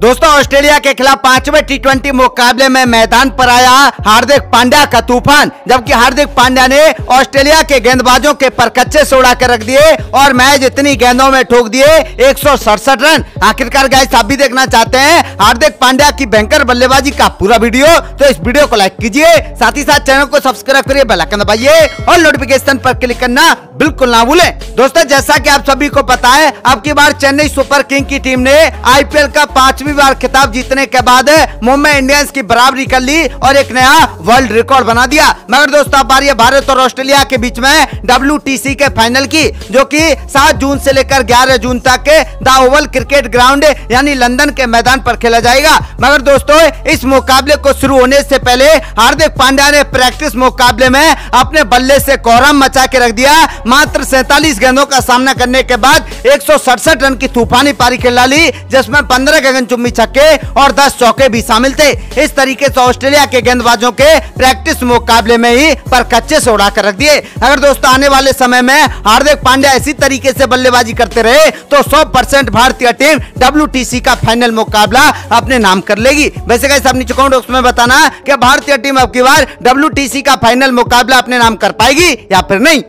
दोस्तों, ऑस्ट्रेलिया के खिलाफ पाँचवें टी ट्वेंटी मुकाबले में मैदान पर आया हार्दिक पांड्या का तूफ़ान, जबकि हार्दिक पांड्या ने ऑस्ट्रेलिया के गेंदबाजों के परकच्चे से उड़ा कर रख दिए और मैच इतनी गेंदों में ठोक दिए, एक सौ सड़सठ रन। आखिरकार गाइस आप भी देखना चाहते हैं हार्दिक पांड्या की बैंकर बल्लेबाजी का पूरा वीडियो तो इस वीडियो को लाइक कीजिए, साथ ही साथ चैनल को सब्सक्राइब करिए बेलाइकन दबाइए और नोटिफिकेशन पर क्लिक करना बिल्कुल ना भूले। दोस्तों, जैसा की आप सभी को पता है, अब की बार चेन्नई सुपर किंग की टीम ने आईपीएल का पांचवी बार खिताब जीतने के बाद मुंबई इंडियंस की बराबरी कर ली और एक नया वर्ल्ड रिकॉर्ड बना दिया। मगर दोस्तों, अब बार भारत और ऑस्ट्रेलिया के बीच में डब्ल्यू के फाइनल की, जो कि 7 जून से लेकर 11 जून तक द ओवल क्रिकेट ग्राउंड, यानी लंदन के मैदान पर खेला जाएगा। मगर दोस्तों, इस मुकाबले को शुरू होने से पहले हार्दिक पांड्या ने प्रैक्टिस मुकाबले में अपने बल्ले से कोहराम मचा के रख दिया। मात्र सैतालीस गेंदों का सामना करने के बाद एक सौ सड़सठ रन की तूफानी पारी खेला ली, जिसमें पंद्रह गगन चुम्बी छक्के और दस चौके भी शामिल थे। इस तरीके से ऑस्ट्रेलिया के गेंदबाजों के प्रैक्टिस मुकाबले में ही पर कच्चे से उड़ाकर रख दिए। अगर दोस्तों, आने वाले समय में हार्दिक पांड्या इसी तरीके से बल्लेबाजी करते रहे तो सौ भारतीय टीम डब्ल्यूटीसी का फाइनल मुकाबला अपने नाम कर लेगी। वैसे कैसे अपनी कमेंट में बताना कि भारतीय टीम अब की बार डब्ल्यू का फाइनल मुकाबला अपने नाम कर पाएगी या फिर नहीं।